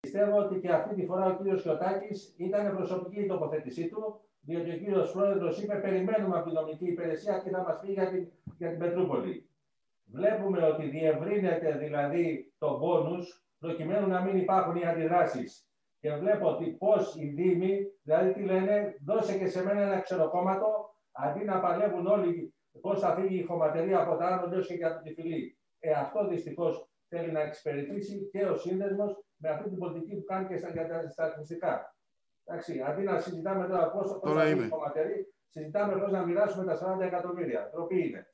Πιστεύω ότι και αυτή τη φορά ο κύριος Χιωτάκης ήταν προσωπική η τοποθέτησή του, διότι ο κύριος Πρόεδρος είπε περιμένουμε από την νομική υπηρεσία και θα μας πει για την, για την Πετρούπολη. Βλέπουμε ότι διευρύνεται δηλαδή το πόνους προκειμένου να μην υπάρχουν οι αντιδράσεις. Και βλέπω ότι πώς οι Δήμοι, δηλαδή τι λένε, δώσε και σε μένα ένα ξεροκόμματο, αντί να παλεύουν όλοι πώς θα φύγει η χωματερία από τα άνω, και από τη φυλή. Ε, αυτό δυστυχώς θέλει να εξυπηρετήσει και ο σύνδεσμος με αυτή την πολιτική που κάνει και στα, στατιστικά. Εντάξει, αντί να συζητάμε τώρα πώ θα φύγει η χωματερή, συζητάμε πώς να μοιράσουμε τα 40 εκατομμύρια. Τροπή είναι.